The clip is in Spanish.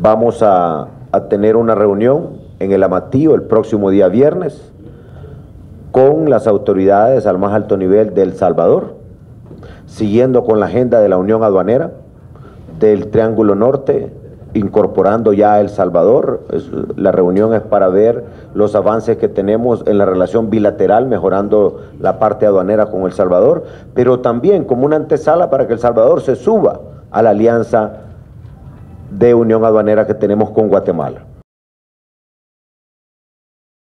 Vamos a, a tener una reunión en el Amatío el próximo día viernes con las autoridades al más alto nivel del Salvador, siguiendo con la agenda de la Unión Aduanera, del Triángulo Norte, incorporando ya a El Salvador. La reunión es para ver los avances que tenemos en la relación bilateral, mejorando la parte aduanera con El Salvador, pero también como una antesala para que El Salvador se suba a la alianza de unión aduanera que tenemos con Guatemala.